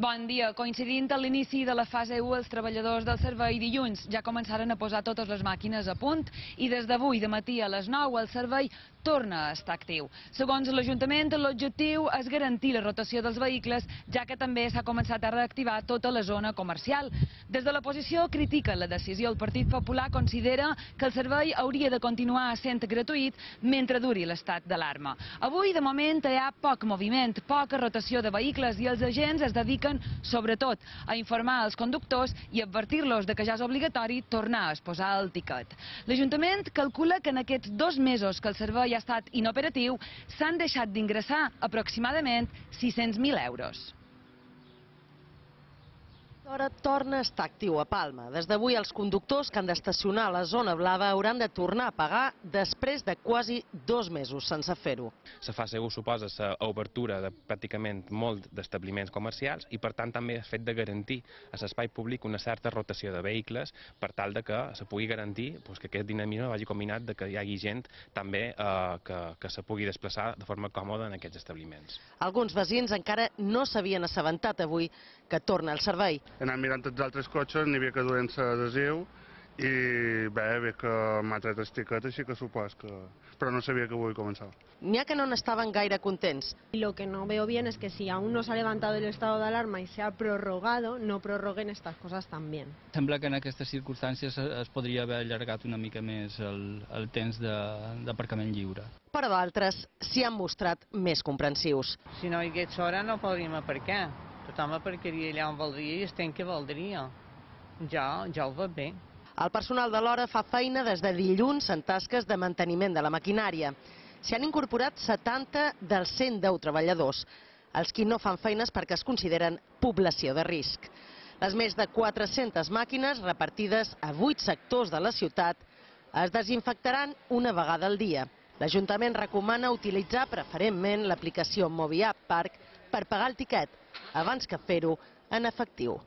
Bon dia. Coincidint amb l'inici de la fase 1, els treballadors del servei dilluns ja començaren a posar totes les màquines a punt i des d'avui de matí a les 9 el servei torna a estar actiu. Segons l'Ajuntament, l'objectiu és garantir la rotació dels vehicles, ja que també s'ha començat a reactivar tota la zona comercial. Des de l'oposició critica la decisió. El Partit Popular considera que el servei hauria de continuar sent gratuït mentre duri l'estat d'alarma. Avui, de moment, hi ha poc moviment, poca rotació de vehicles i els agents es dediquen, sobretot, a informar els conductors i advertir-los de que ja és obligatori tornar a exposar el tiquet. L'Ajuntament calcula que en aquests dos mesos que el servei ha estat inoperatiu, s'han deixat d'ingressar aproximadament 600.000 euros. Ara torna a estar actiu a Palma. Des d'avui els conductors que han d'estacionar a la zona blava hauran de tornar a pagar després de quasi dos mesos sense fer-ho. La fase 1 suposa l'obertura de pràcticament molt d'establiments comercials i per tant també el fet de garantir a l'espai públic una certa rotació de vehicles per tal de que se pugui garantir doncs, que aquest dinamisme vagi combinat de que hi hagi gent també eh, que, que se pugui desplaçar de forma còmoda en aquests establiments. Alguns veïns encara no s'havien assabentat avui que torna el servei. He anat mirant tots els altres cotxes, n'hi havia que duen adhesiu i bé, bé que m'ha tret el tiquet, així que supos que... Però no sabia que avui començava. N'hi ha que no n'estaven gaire contents. Lo que no veo bien es que si aún no se ha levantado el estado de alarma y se ha prorrogado, no prorroguen estas cosas también. Sembla que en aquestes circumstàncies es podria haver allargat una mica més el, el temps de- d'aparcament lliure. Però d'altres s'hi han mostrat més comprensius. Si no hi hagués hora no podríem aparcar. Tothom aparcaria allà on voldria i estem que voldria. Jo, jo ho veig bé. El personal de l'hora fa feina des de dilluns en tasques de manteniment de la maquinària. S'hi han incorporat 70 dels 110 treballadors, els qui no fan feines perquè es consideren població de risc. Les més de 400 màquines repartides a 8 sectors de la ciutat es desinfectaran una vegada al dia. L'Ajuntament recomana utilitzar preferentment l'aplicació Moviapp Park per pagar el tiquet abans que fer-ho en efectiu.